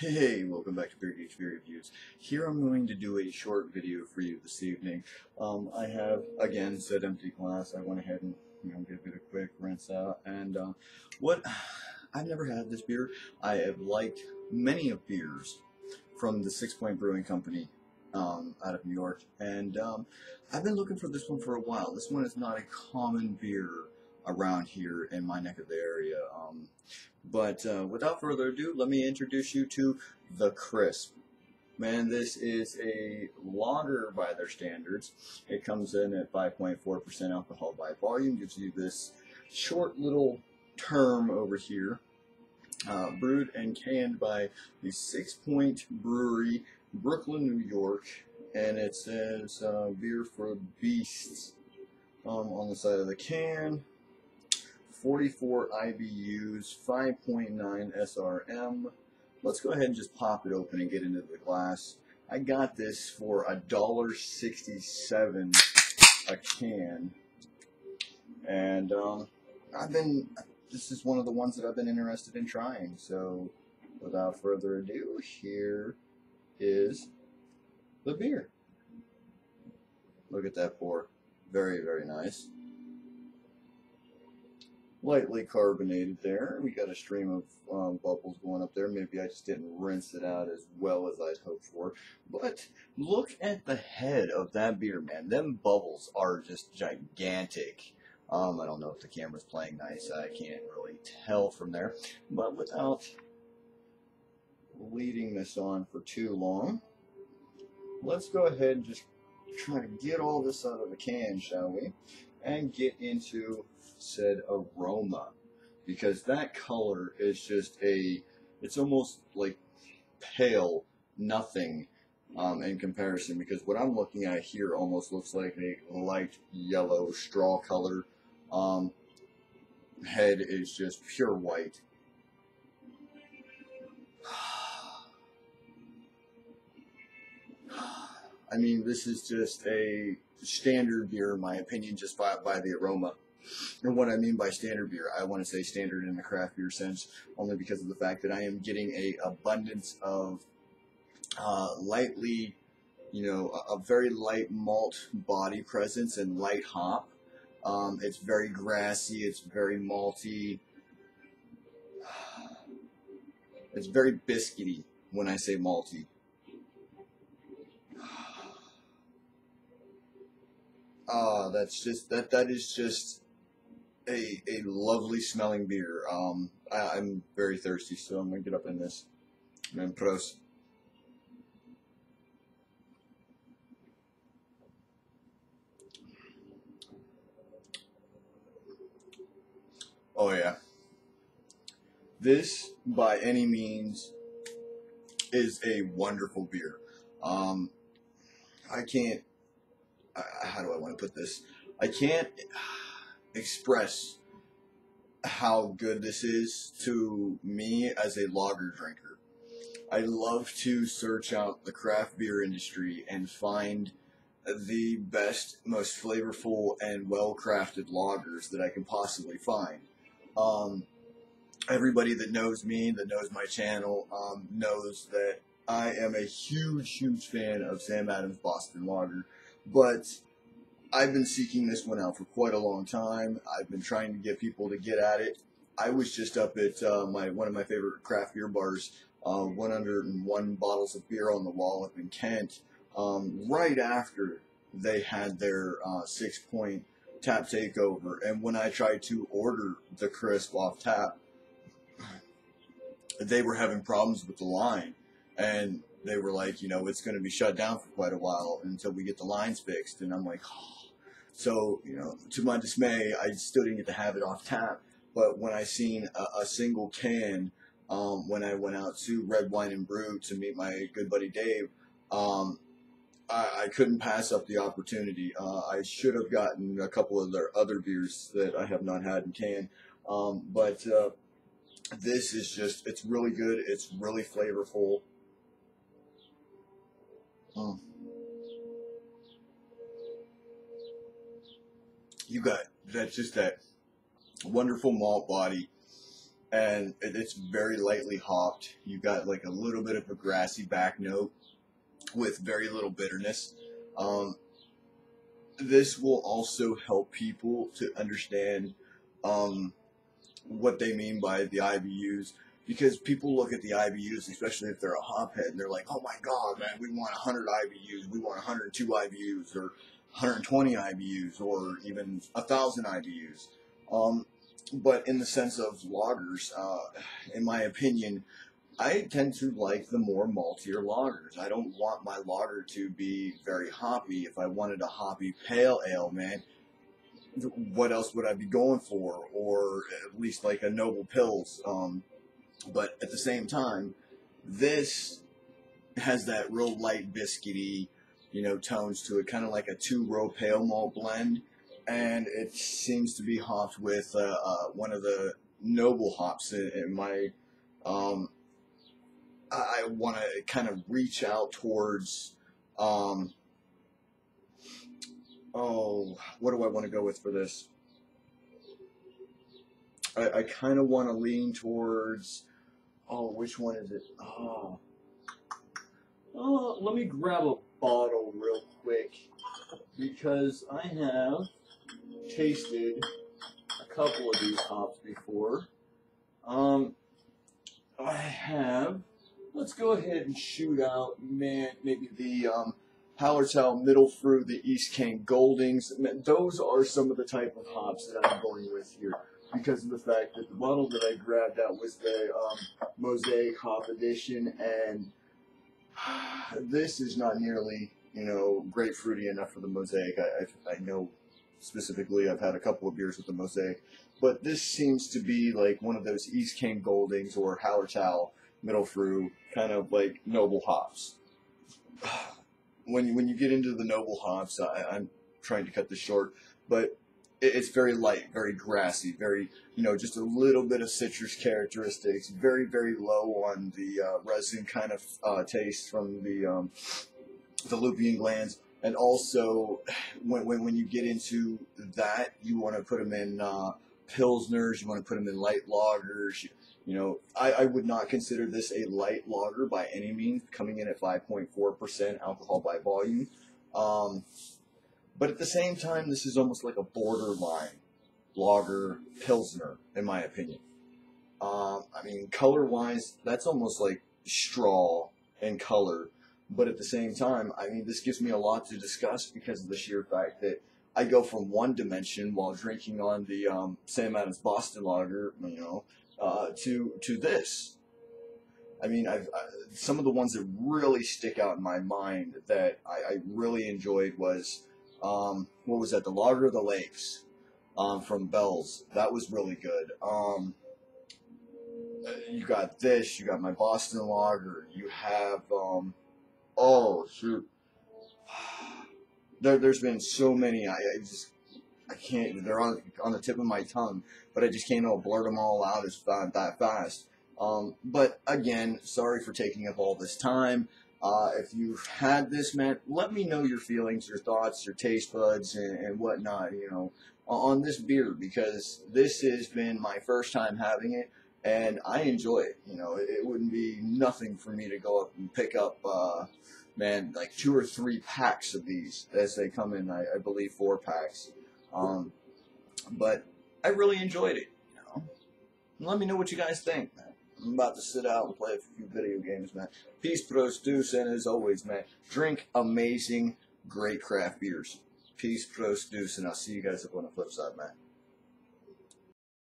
Hey, welcome back to Beer Geek Beer Reviews. Here I'm going to do a short video for you this evening. Um, I have, again, said empty glass. I went ahead and, you know, give it a quick rinse out. And uh, what, I've never had this beer. I have liked many of beers from the Sixpoint Brewing Company um, out of New York. And um, I've been looking for this one for a while. This one is not a common beer around here in my neck of the area. Um, but uh, without further ado, let me introduce you to the Crisp. Man, this is a lager by their standards. It comes in at 5.4% alcohol by volume, gives you this short little term over here. Uh, brewed and canned by the Sixpoint Brewery, Brooklyn, New York, and it says uh, beer for beasts um, on the side of the can. 44 IBUs, 5.9 SRM. Let's go ahead and just pop it open and get into the glass. I got this for $1.67 a can. And um, I've been, this is one of the ones that I've been interested in trying. So without further ado, here is the beer. Look at that pour. Very, very nice lightly carbonated there. We got a stream of um, bubbles going up there. Maybe I just didn't rinse it out as well as I'd hoped for. But look at the head of that beer, man. Them bubbles are just gigantic. Um, I don't know if the camera's playing nice. I can't really tell from there. But without leading this on for too long, let's go ahead and just try to get all this out of the can, shall we? And get into said aroma because that color is just a it's almost like pale nothing um, in comparison because what I'm looking at here almost looks like a light yellow straw color. Um, head is just pure white. I mean this is just a standard beer in my opinion just by, by the aroma and what I mean by standard beer, I want to say standard in the craft beer sense, only because of the fact that I am getting a abundance of uh, lightly, you know, a, a, very light malt body presence and light hop. Um, it's very grassy. It's very malty. It's very biscuity when I say malty. Ah, uh, that's just that. That is just a, a lovely smelling beer. Um, I, am very thirsty, so I'm gonna get up in this. Man, pros. Oh yeah. This, by any means, is a wonderful beer. Um, I can't. how do I want to put this? I can't express how good this is to me as a lager drinker. I love to search out the craft beer industry and find the best, most flavorful, and well crafted lagers that I can possibly find. Um, everybody that knows me, that knows my channel, um, knows that I am a huge, huge fan of Sam Adams Boston Lager. But I've been seeking this one out for quite a long time. I've been trying to get people to get at it. I was just up at uh, my one of my favorite craft beer bars, uh, 101 bottles of beer on the wall up in Kent, um, right after they had their uh, Sixpoint tap takeover. And when I tried to order the crisp off tap, they were having problems with the line. And they were like, you know, it's going to be shut down for quite a while until we get the lines fixed. And I'm like, oh so, you know, to my dismay, I still didn't get to have it off tap. But when I seen a, a single can, um, when I went out to Red Wine and Brew to meet my good buddy Dave, um, I, I, couldn't pass up the opportunity. Uh, I should have gotten a couple of their other beers that I have not had in can. Um, but uh, this is just, it's really good. It's really flavorful. Mm. You got that just that wonderful malt body. and it's very lightly hopped. You got like a little bit of a grassy back note with very little bitterness. Um, this will also help people to understand um, what they mean by the IBUs because people look at the IBUs, especially if they're a hophead, and they're like, "Oh my God, man, we want 100 IBUs, we want 102 IBUs, or 120 IBUs, or even a thousand IBUs." Um, but in the sense of lagers, uh, in my opinion, I tend to like the more maltier lagers. I don't want my lager to be very hoppy. If I wanted a hoppy pale ale, man, what else would I be going for? Or at least like a Noble Pils. Um, but at the same time, this has that real light biscuity, you know, tones to it, kind of like a two row pale malt blend and it seems to be hopped with uh, uh, one of the noble hops in, in my. Um, I, I want to kind of reach out towards. Um, oh, what do I want to go with for this? I, I kind of want to lean towards. Oh, which one is it? Oh. Oh, let me grab a bottle real quick because I have tasted a couple of these hops before. Um, I have. Let's go ahead and shoot out, man, maybe the um, Hallertau Fruit, the East Kent Goldings. Those are some of the type of hops that I'm going with here because of the fact that the bottle that I grabbed out was the um, Mosaic Hop Edition, and this is not nearly, you know, grapefruity enough for the Mosaic. I, I, I know specifically. I've had a couple of beers with the Mosaic, but this seems to be like one of those East Kent Goldings or Hallertau Mittelfrüh kind of like noble hops. When you, when you get into the noble hops, I, I'm trying to cut this short, but it's very light, very grassy, very you know just a little bit of citrus characteristics, very very low on the uh, resin kind of uh, taste from the um, the lupulin glands and also when, when, when you get into that, you want to put them in uh, pilsners, you want to put them in light lagers. You, you know, I, I would not consider this a light lager by any means, coming in at 5.4% alcohol by volume. Um, but at the same time, this is almost like a borderline lager pilsner, in my opinion. Um, I mean, color wise, that's almost like straw in color but at the same time, I mean, this gives me a lot to discuss because of the sheer fact that I go from one dimension while drinking on the um, Sam Adams Boston Lager, you know, uh, to to this. I mean, I've uh, some of the ones that really stick out in my mind that I, I really enjoyed was um, what was that? The Lager of the Lakes um, from Bell's. That was really good. Um, you got this. You got my Boston Lager. You have um, Oh shoot! There, there's been so many. I, I just I can't. They're on on the tip of my tongue, but I just can't all blurt them all out as that fast. Um, but again, sorry for taking up all this time. Uh, if you've had this, man, let me know your feelings, your thoughts, your taste buds, and, and whatnot. You know, on this beer because this has been my first time having it, and I enjoy it. You know, it, it wouldn't be nothing for me to go up and pick up. Uh, man, like two or three packs of these as they come in. I, I believe four packs. Um, but I really enjoyed it. You know, let me know what you guys think, man. I'm about to sit out and play a few video games, man. Peace, pros, deuce, and as always, man, drink amazing, great craft beers. Peace, pros, deuce, and I'll see you guys up on the flip side, man.